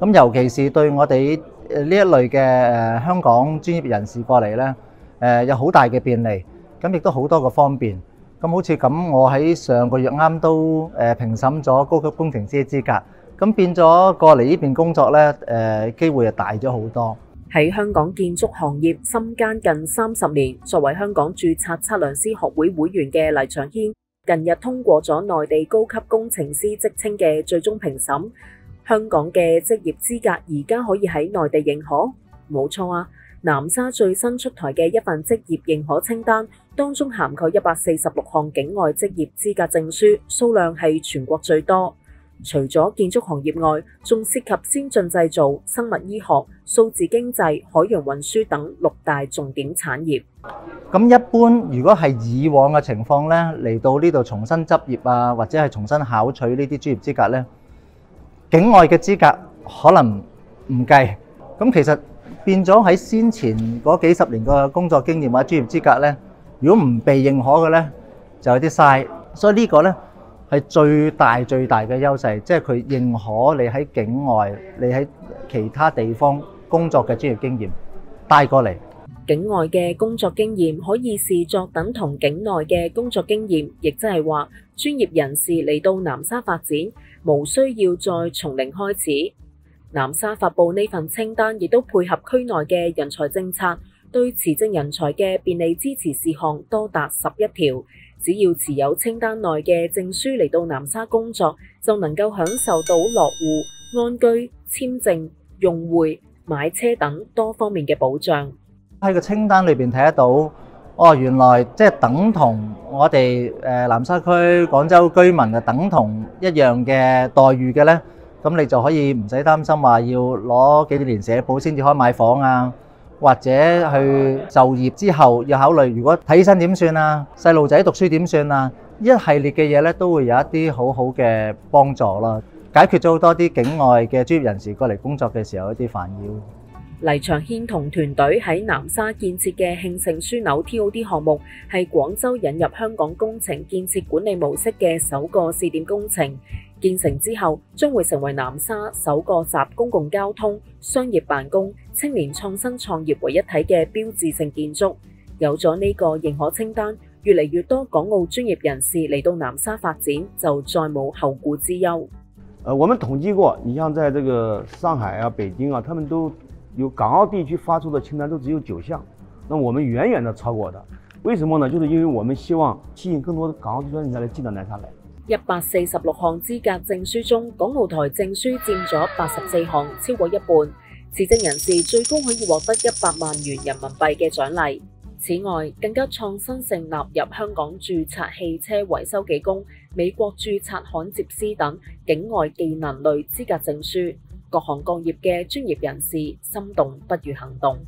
咁尤其是對我哋呢一類嘅誒香港專業人士過嚟咧，誒有好大嘅便利，咁亦都好多個方便。咁好似咁，我喺上個月啱都誒評審咗高級工程師嘅資格，咁變咗過嚟呢邊工作咧，誒機會就大咗好多。喺香港建築行業深耕近三十年，作為香港註冊測量師學會會員嘅黎長軒，近日通過咗內地高級工程師職稱嘅最終評審。香港嘅職業資格而家可以喺內地認可？冇錯啊！南沙最新出台嘅一份職業認可清單，當中涵蓋一百四十六項境外職業資格證書，數量係全國最多。除咗建築行業外，仲涉及先進製造、生物醫學、數字經濟、海洋運輸等六大重點產業。咁一般如果係以往嘅情況咧，嚟到呢度重新執業啊，或者係重新考取呢啲專業資格咧，境外嘅資格可能唔計。咁其實變咗喺先前嗰幾十年嘅工作經驗或者專業資格咧，如果唔被認可嘅咧，就有啲嘥。所以呢個咧係最大最大嘅優勢，即係佢認可你喺境外、你喺其他地方工作嘅專業經驗帶過嚟。境外嘅工作经验可以视作等同境内嘅工作经验，亦即系话专业人士嚟到南沙发展，无需要再从零开始。南沙发布呢份清单，亦都配合区内嘅人才政策，对持证人才嘅便利支持事项多达十一条。只要持有清单内嘅证书嚟到南沙工作，就能够享受到落户、安居、签证、用會、買車等多方面嘅保障。喺個清單裏邊睇得到，哦，原來即係等同我哋誒南沙區廣州居民嘅等同一樣嘅待遇嘅咧，咁你就可以唔使擔心話要攞幾年社保先至可以買房啊，或者去就業之後要考慮，如果睇醫生點算啊，細路仔讀書點算啊，一系列嘅嘢咧都會有一啲好好嘅幫助啦，解決咗好多啲境外嘅專業人士過嚟工作嘅時候一啲煩擾。黎長軒同團隊喺南沙建設嘅慶盛枢纽 TOD 項目，係廣州引入香港工程建設管理模式嘅首個試點工程。建成之後，將會成為南沙首個集公共交通、商業辦公、青年創新創業為一体嘅標誌性建築。有咗呢個認可清單，越嚟越多港澳專業人士嚟到南沙發展，就再冇後顧之憂。呃，我們統計過，你像在这个上海啊、北京啊，他们都。由港澳地区发出的清单都只有九项，那我们远远的超过的。为什么呢？就是因为我们希望吸引更多的港澳專業人才来进到南沙来。一百四十六项资格证书中，港澳台证书占咗八十四项，超过一半。持证人士最高可以获得一百万元人民币嘅奖励。此外，更加创新性纳入香港注册汽车维修技工、美国注册焊接师等境外技能类资格证书。各行各业嘅专业人士心动不如行动。